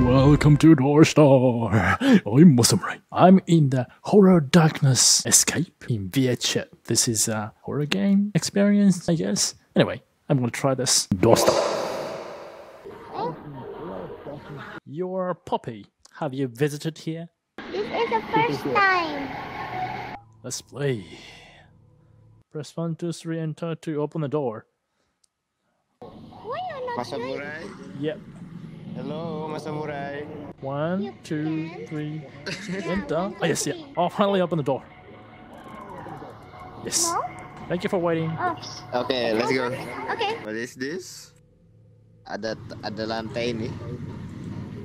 Welcome to Doorsta. I'm Masamurai. I'm in the Horror Darkness Escape in VHS. This is a horror game experience, I guess. Anyway, I'm gonna try this. Doorsta. You're Poppy. Have you visited here? This is the first time. Let's play. Press 1, 2, 3, enter to open the door. Why you not Mas doing Samurai. Yep. Hello, Mas Samurai. One, You two, can. three, Yeah, enter. Oh, yes, yeah. Oh, finally open the door. Yes. No? Thank you for waiting. Oh, Okay, let's go. okay. What is this? Ada ada lantai ini.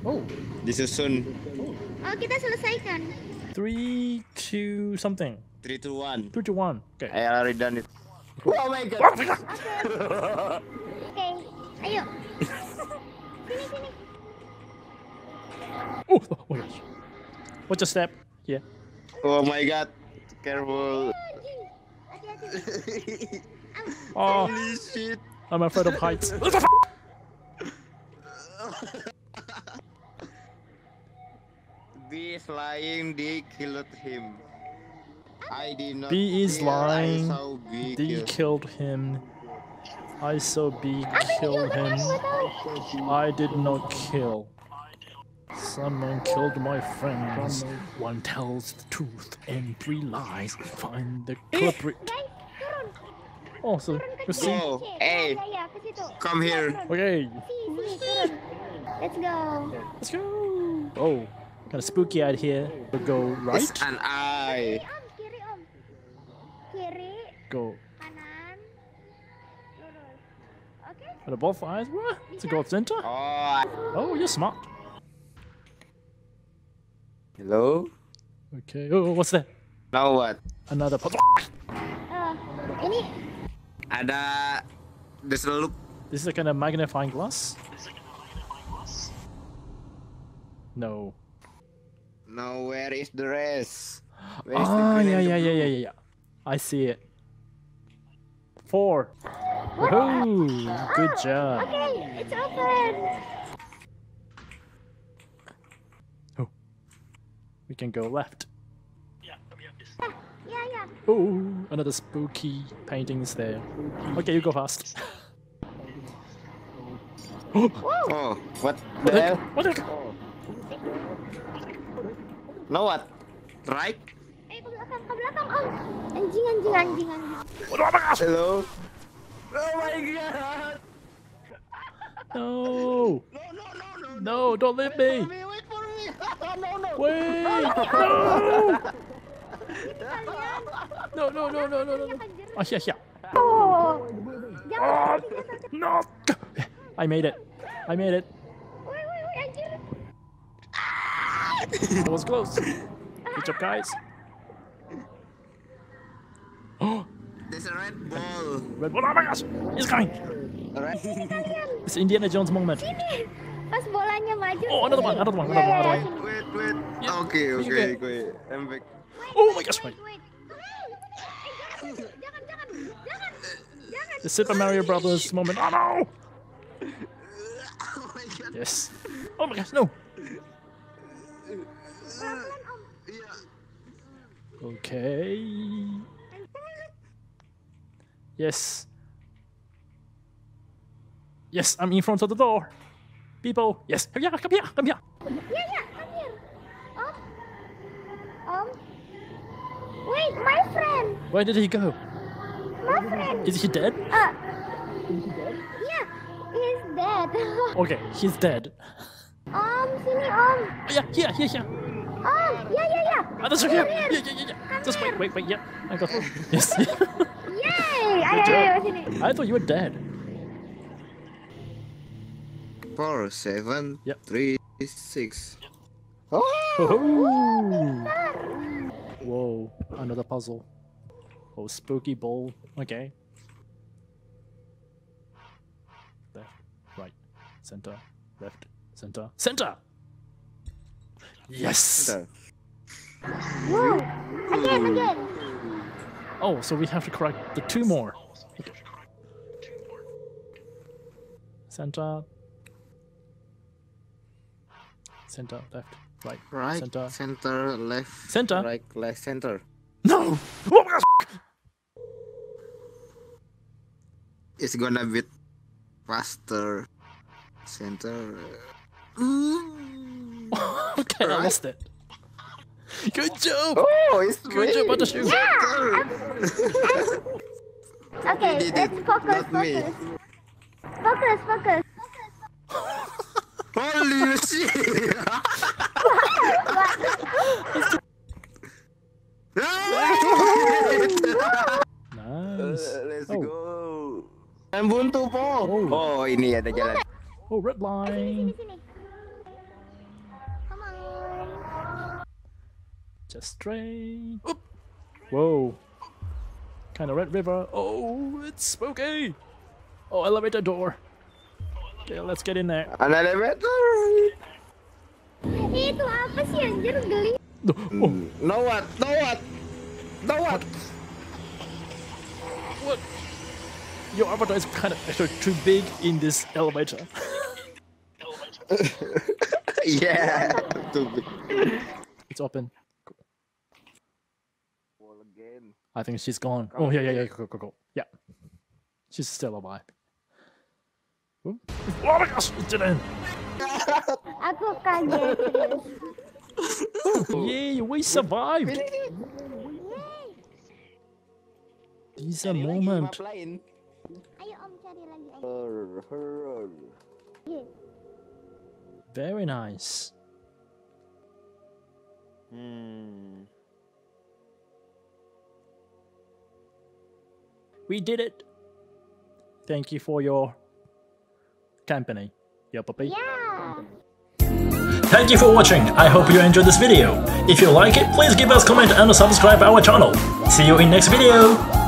Oh, Disusun Oh, kita selesaikan. three, two, something. 3 to 1. Three, two, one. Okay. I already done it. Oh my god. Oke. Ayo. Sini, sini. Oh, oh my gosh. What's your step? Yeah. Oh my god. Careful. Oh, Holy shit. I'm afraid of heights. B is lying, D killed him. I did not B is lying, saw B D kill. killed him. I saw B kill him. I did not kill. Someone killed my friends. One tells the truth and three lies. Find the culprit. Guys, turun. Oh, so you see? Hey, Ya, ya, ke situ. come here. Okay, Sini, sini, turun. Let's go. let's go. Oh, kind of spooky out here. We go right. It's an eye. Om, kiri om. Kiri, Go. Oke. Are both eyes? What? To go center? Oh, Oh, you're smart. hello. Okay. Oh, what's that? Now what? Another puzzle. Eh, ini Ada there's a look. This is a kind of magnifying glass. No. Now where is the rest? Where is the Ah, yeah, the yeah, yeah, yeah, yeah, yeah. I see it. Four. Woohoo! Good job. Okay, it's open. Oh. We can go left. Yeah, yeah. Yeah. Oh, another spooky paintings there. Okay, you go fast. Oh, what What the the hell? What the Now what? Right? Eh, ke belakang, ke belakang om. Anjing, anjing, anjing, anjing. What oh! Hello? Oh my god! No! No, no, no, no. No, don't leave me! Wait, wait for me. no, no. Wait! No! No, no, no, no, no, no, ah, no. Oh, yeah, yeah. Oh. Jangan, Oh, jangan, jangan. no! I made it. I made it. Woi, woi, woi, anjir. That was close. Good job, guys. Oh, There's a red ball. red one. Oh my gosh! It's coming! Red. Kalian, It's Indiana Jones moment. sini. Pas bolanya maju. Oh, another one, another one, Ya, another ya, one, another sini. Wait, wait. Yeah, Okay, you okay, can- okay. I'm back. Oh my gosh, wait. Wait. The Super Mario Brothers moment. Oh no! Oh my god. Yes. Oh my gosh, no! Pelan-pelan, om. Yeah. Okay. Yes. Yes, I'm in front of the door. People, yes, come here, come here, come here. Ya, ya, come here. Om. Om. Wait, my friend. Where did he go? My friend. Is he dead? Uh, is he dead? yeah, he's dead. Okay, he's dead. Um, om, sini om. Oh, yeah, here, here, here. Om, ya, ya, ya. Oh, ah, that's okay. Here, Yeah, here. yeah, yeah, yeah. Just wait, wait, wait. Yeah, I got. Him. Yes. Yay! Ayo, job. ayo, ayo. I thought you were dead. Four, seven, Yep. three, six. Oh. Whoa, another puzzle. Oh, spooky ball. Okay. Left, right, center, left, center, center. Yes. Enter. Whoa. Again, again. Oh, so we have to correct the two more. Center. Center, left, right, Right, center. center, left, Center? right, left, center. No! Oh my gosh! It's gonna be faster. Center. okay, I Right. lost it. Good job! Oh, it's Good job, Butter Shoe. Okay, did let's it, focus, not me. focus. Focus, focus. Holy shit! Nice. Let's Oh. go. Yang buntu po. Oh. Oh. ini ada jalan. Oh, red Sini, line. sini. Just straight. Oop. Whoa. Kind of red river. Oh, it's spooky. Oh, elevator door. Okay, let's get in there. An elevator. Ih, Itu apa sih anjir geli? Oh, No what? No what? No what? what? Your avatar is kind of actually too big in this elevator. yeah. Too big. It's open. Wall again. I think she's gone. Oh, yeah, yeah, yeah. Go, go, go. Yeah. She's still alive. Oh oh my gosh, it didn't. Aku kaget serius. Yay, we survived. Yeay. These are Cari lagi moment. map lain. Ayo om cari lagi ayo. Her, her. Iya. Very nice. Hmm. We did it. Thank you for your company, your puppy. Yeah. Thank you for watching. I hope you enjoyed this video. If you like it, please give us comment and subscribe our channel. See you in next video.